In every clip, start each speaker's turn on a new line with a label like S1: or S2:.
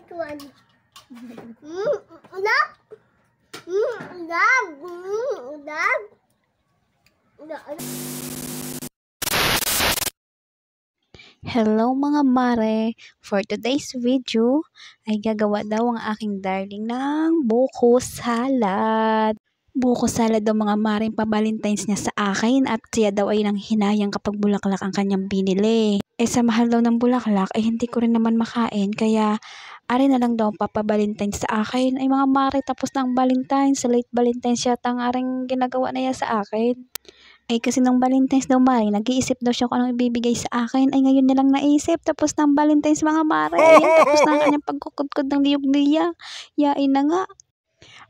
S1: Which one? Mm, love?
S2: Hello mga mare! For today's video ay gagawa daw ang aking darling ng buko salad. Buko salad daw mga mare yung pa-valentines niya sa akin at siya daw ay nang hinayang kapag bulaklak ang kanyang binili. Eh sa mahal daw ng bulaklak ay hindi ko rin naman makain kaya ari na lang daw ang papa-valentines sa akin. Ay mga mare tapos na ang valentines, sa late valentines yata ang aring ginagawa na yan sa akin. Ay kasi nung Valentine's daw Mari, nag-iisip daw siya kung anong ibibigay sa akin. Ay ngayon nilang naisip, tapos na ang Valentine's mga Mari. Ayan, tapos na ang kanyang pagkukudkod ng liyog niya. Yain na nga.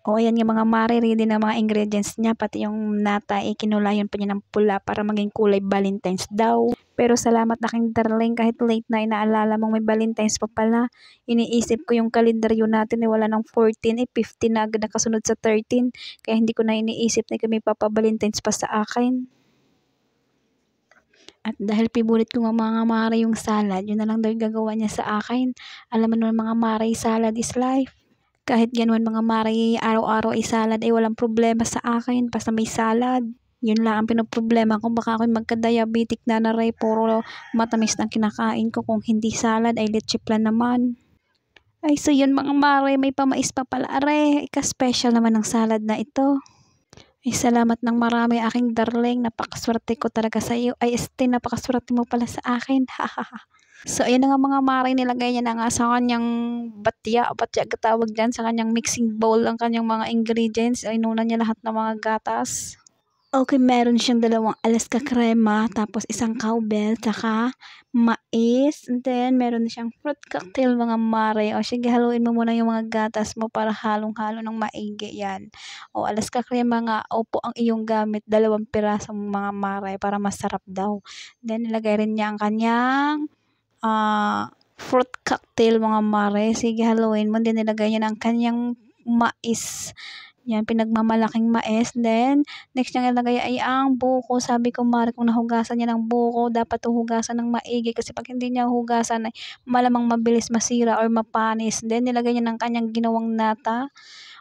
S2: O ayan nga mga Mari, ready na mga ingredients niya. Pati yung nata, eh, kinulayan pa niya ng pula para maging kulay Valentine's daw. Pero salamat aking darling, kahit late na inaalala mong may Valentine's pa pala. Iniisip ko yung kalendaryo natin, eh, wala ng 14, eh 15 na agad nakasunod sa 13. Kaya hindi ko na iniisip na kami papa-Valentine's pa sa akin. At dahil pibulit ko nga mga mare yung salad, yun na lang daw yung gagawa niya sa akin. Alam mo naman mga mare, salad is life. Kahit ganun mga mare, araw-araw ay salad ay walang problema sa akin, basta may salad. Yun lang ang pinoproblema kung baka ako'y magka-diabetic na na rin, puro matamis na kinakain ko. Kung hindi salad ay leche plan naman. Ay, so yun mga mare, may pamais pa pala are. Ika-special naman ng salad na ito. Ay, salamat ng marami aking darling. Napakaswerte ko talaga sa iyo. Ay, este, napakaswerte mo pala sa akin. So, ayan na nga mga maray nilagay niya na nga sa kanyang batya. Batya katawag dyan. Sa kanyang mixing bowl ang kanyang mga ingredients. Ay, nuna niya lahat ng mga gatas. Okay, meron siyang dalawang Alaska crema, tapos isang cowbell, tsaka mais. And then, meron siyang fruit cocktail, mga mare. O, sige, haluin mo muna yung mga gatas mo para halong-halo ng maigi yan. O, Alaska crema nga, opo ang iyong gamit, dalawang piraso mga mare para masarap daw. Then, nilagay rin niya ang kanyang uh, fruit cocktail, mga mare. Sige, haluin mo. Then, nilagay niya ang kanyang mais yan, pinagmamalaking mais. Then, next niya ilagay ay ang buko. Sabi ko, Mari, kung nahugasan niya ng buko, dapat hugasan ng maigi. Kasi pag hindi niya hugasan, ay malamang mabilis masira or mapanis. Then, nilagay niya ng kanyang ginawang nata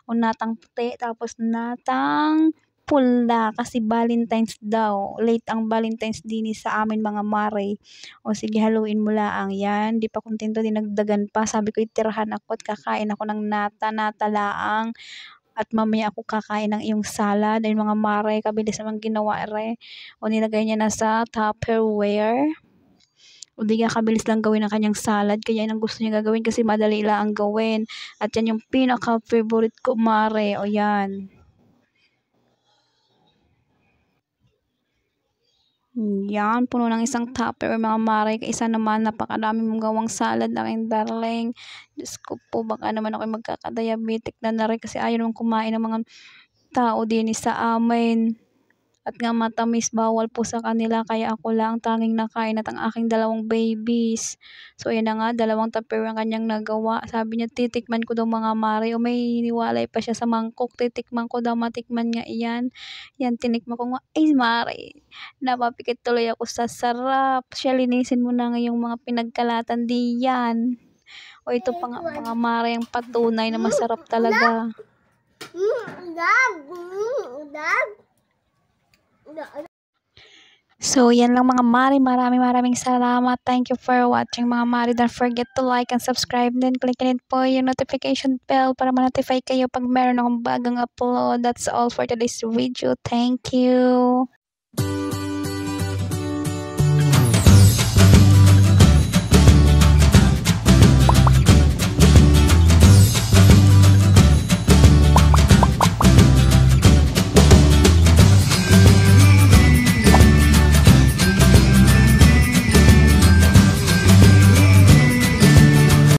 S2: o natang puti. Tapos, natang pula kasi Valentine's daw. Late ang Valentine's din sa amin mga mare. O sige, haluin mo lang. Yan, di pa kontento, dinagdagan pa. Sabi ko, itirahan ako at kakain ako ng nata, nata laang at mamaya ako kakain ng iyong salad. Ay mga mare, kabilis naman ginawa re. O nilagay niya na sa Tupperware. O di nga kabilis lang gawin ang kanyang salad. Kaya yan ang gusto niya gagawin kasi madali lang ang gawin. At yan yung pinaka-favorite ko mare. O yan. Yan, puno ng isang tupper, mga mare. Isa naman, napakadami mong gawang salad, aking darling. Diyos ko po, baka naman ako magkakadiabetic na na rin kasi ayaw naman kumain ng mga tao din sa amin. At nga matamis, bawal po sa kanila kaya ako lang tanging nakain at ang aking dalawang babies. So ayan na nga, dalawang tupper ang kanyang nagawa. Sabi niya, titikman ko daw mga mare. O may niwalay pa siya sa mangkok. Titikman ko daw, matikman nga iyan. Yan, tinikman ko nga, ay mare. Napapikit tuloy ako sa sarap. Siya, linisin mo na ngayong mga pinagkalatan diyan. O ito pa nga mga mare ang patunay na masarap talaga.
S1: Mm, love. Mm, love.
S2: So, yan lang mga mari. Maraming maraming salamat. Thank you for watching mga mari. Don't forget to like and subscribe. Then, click din po yung notification bell para ma-notify kayo pag meron akong bagong upload. That's all for today's video. Thank you.